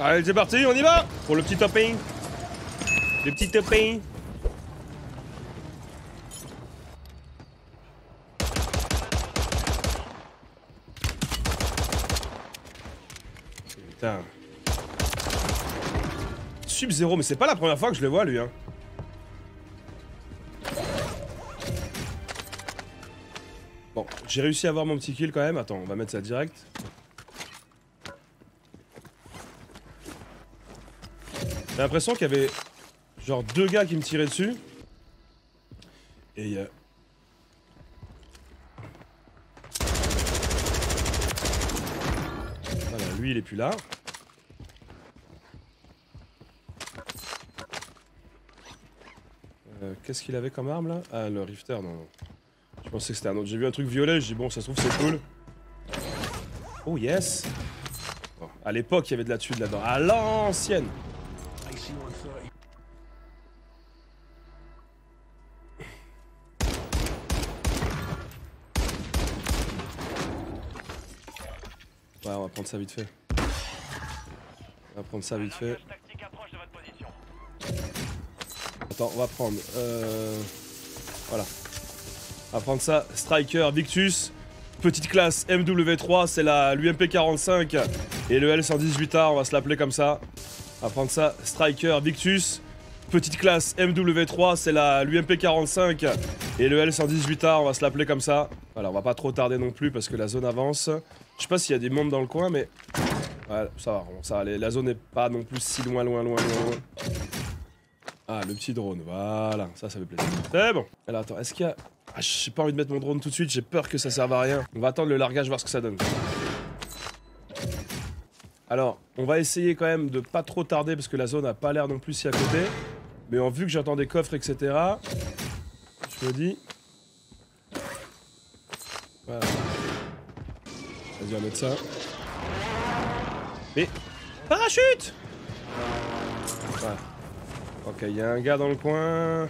Allez, c'est parti, on y va Pour le petit topping. Le petit topping. Putain. Sub-Zero, mais c'est pas la première fois que je le vois lui hein. Bon, j'ai réussi à avoir mon petit kill quand même. Attends, on va mettre ça direct. J'ai l'impression qu'il y avait genre deux gars qui me tiraient dessus. Et il. Voilà, lui il est plus là. Euh, Qu'est-ce qu'il avait comme arme là? Ah le rifter, non, non. Je pensais que c'était un autre. J'ai vu un truc violet, je dis bon ça se trouve c'est cool. Oh yes À l'époque il y avait de la tuile là-dedans. À l'ancienne Ouais, on va prendre ça vite fait. On va prendre ça vite fait. Attends, on va prendre. Euh... Voilà. On va prendre ça. Striker, Victus. Petite classe MW3, c'est la l'UMP 45 et le L118A, on va se l'appeler comme ça. On va prendre ça. Striker, Victus. Petite classe MW3, c'est la l'UMP 45 et le L118A, on va se l'appeler comme ça. Voilà, on va pas trop tarder non plus parce que la zone avance. Je sais pas s'il y a des mondes dans le coin, mais ouais, ça va, ça. La zone n'est pas non plus si loin, loin, loin, loin. Ah, le petit drone, voilà, ça, ça fait plaisir. C'est bon. Alors attends, est-ce qu'il y a... Ah, j'ai pas envie de mettre mon drone tout de suite, j'ai peur que ça serve à rien. On va attendre le largage, voir ce que ça donne. Alors, on va essayer quand même de pas trop tarder parce que la zone a pas l'air non plus si à côté. Mais en vu que j'entends des coffres, etc., je me dis... Voilà. Vas-y, on va mettre ça. Mais... Parachute Voilà. Ok, il y a un gars dans le coin.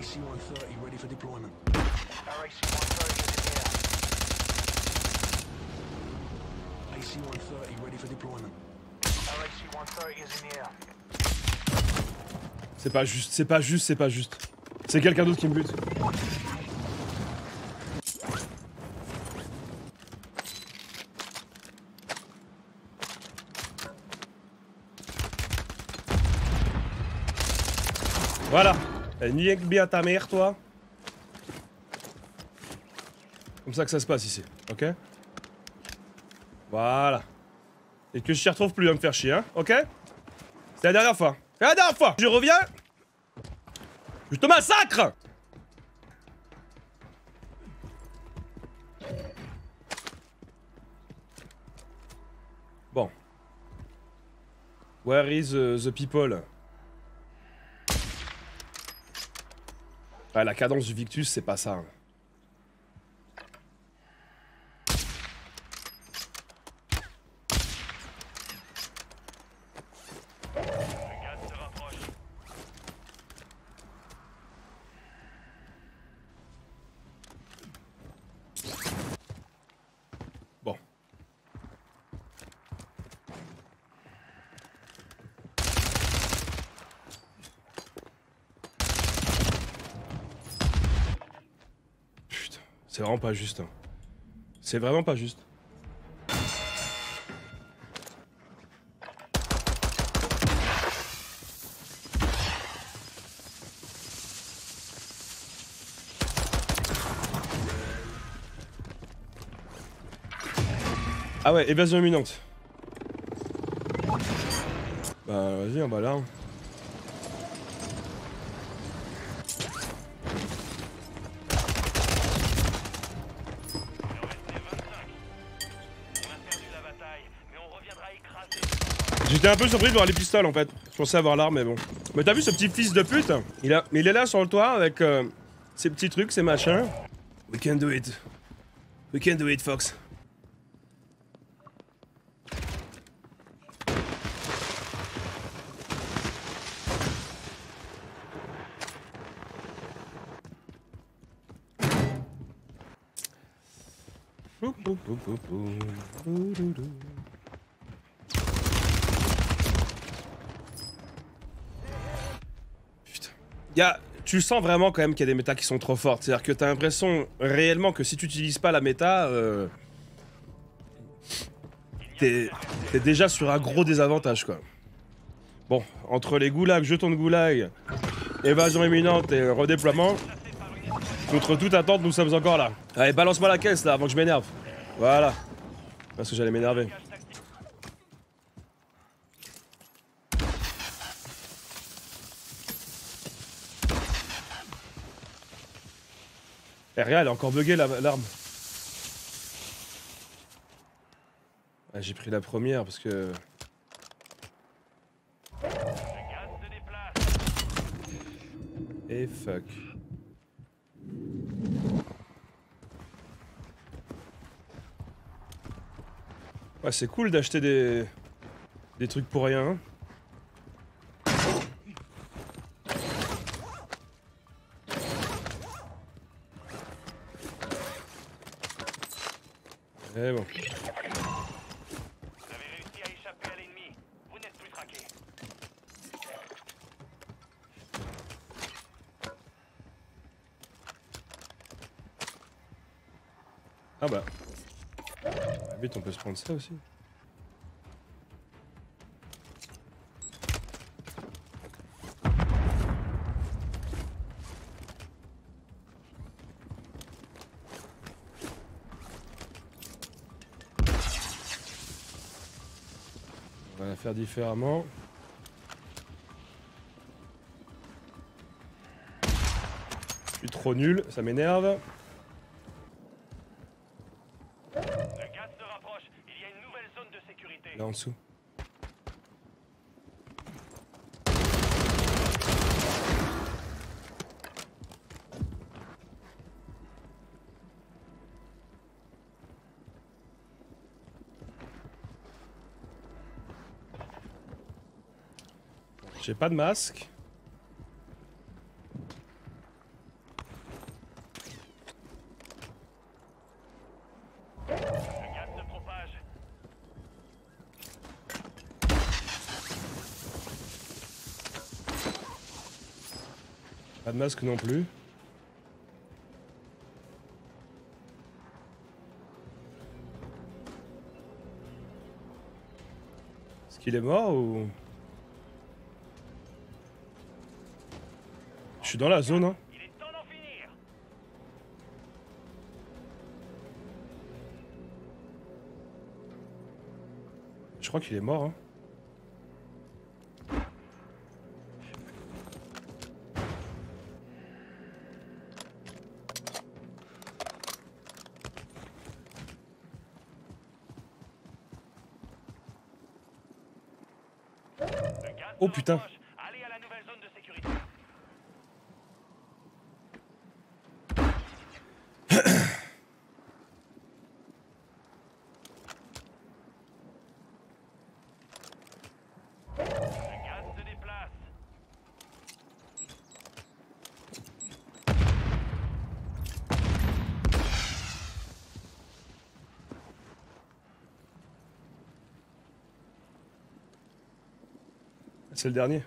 AC-130 ready for deployment. AC-130 ready for deployment. C'est pas juste, c'est pas juste, c'est pas juste. C'est quelqu'un d'autre qui me bute. Voilà. Eh, Nique bien ta mère, toi. Comme ça que ça se passe ici, ok? Voilà. Et que je t'y retrouve plus à me faire chier, hein, ok? C'est la dernière fois. C'est la dernière fois Je reviens Je te massacre Bon. Where is uh, the people? Ouais, la cadence du Victus, c'est pas ça. hein. Bon. Putain, c'est vraiment pas juste. hein. C'est vraiment pas juste. Ah ouais, évasion imminente. Bah vas-y, on va là. J'étais un peu surpris de voir les pistoles en fait. Je pensais avoir l'arme, mais bon. Mais t'as vu ce petit fils de pute? Il, a... Il est là sur le toit avec euh, ses petits trucs, ses machins. We can do it. We can do it, Fox. Y a, tu sens vraiment quand même qu'il y a des méta qui sont trop fortes. C'est-à-dire que t'as l'impression réellement que si tu utilises pas la méta, euh, t'es t'es déjà sur un gros désavantage quoi. Bon, entre les goulags, jetons de goulag, évasion imminente et redéploiement, contre toute attente, nous sommes encore là. Allez, balance-moi la caisse là avant que je m'énerve. Voilà. Parce que j'allais m'énerver. Eh, regarde, elle est encore buggée la- l'arme. Ah, J'ai pris la première parce que. Et fuck. Ouais, c'est cool d'acheter des... des trucs pour rien. hein. Eh bon. Vous avez réussi à échapper à l'ennemi. Vous n'êtes plus traqué. Ah bah. Ah, Vite, on peut se prendre ça aussi. On va la faire différemment. Je suis trop nul, ça m'énerve. Le gaz se rapproche. Il y a une nouvelle zone de sécurité. Là en dessous. J'ai pas de masque. Pas de masque non plus. Est-ce qu'il est mort ou... suis dans la zone, hein. Il est temps d'en finir. Je crois qu'il est mort, hein. Oh, putain. rapproche. Allez à la nouvelle zone de sécurité. Le gaz se déplace. C'est le dernier.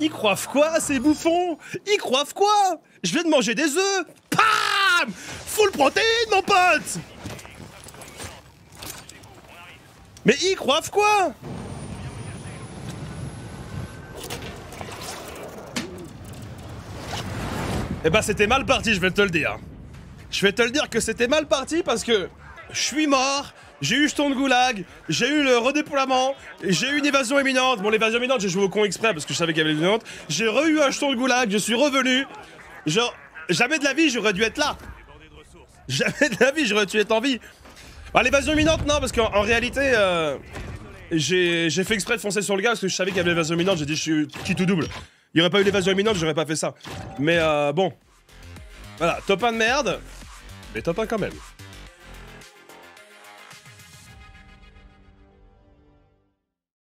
Ils croivent quoi, ces bouffons? Ils croivent quoi? Je viens de manger des œufs. Pam! Full protéine, mon pote! Mais ils croivent quoi? Eh bah c'était mal parti, je vais te le dire. Je vais te le dire que c'était mal parti parce que je suis mort, j'ai eu jeton de goulag, j'ai eu le redéploiement, j'ai eu une évasion imminente. Bon, l'évasion imminente, j'ai joué au con exprès parce que je savais qu'il y avait l'évasion imminente. J'ai re-eu un jeton de goulag, je suis revenu. Genre, jamais de la vie, j'aurais dû être là. Jamais de la vie, j'aurais dû être en vie. Ah, l'évasion imminente, non, parce qu'en en réalité, euh, j'ai j'ai fait exprès de foncer sur le gars parce que je savais qu'il y avait l'évasion imminente. J'ai dit, je suis qui tout double. Il n'y aurait pas eu l'évasion imminente, j'aurais pas fait ça. Mais euh, bon. Voilà, top 1 de merde, mais top 1 quand même.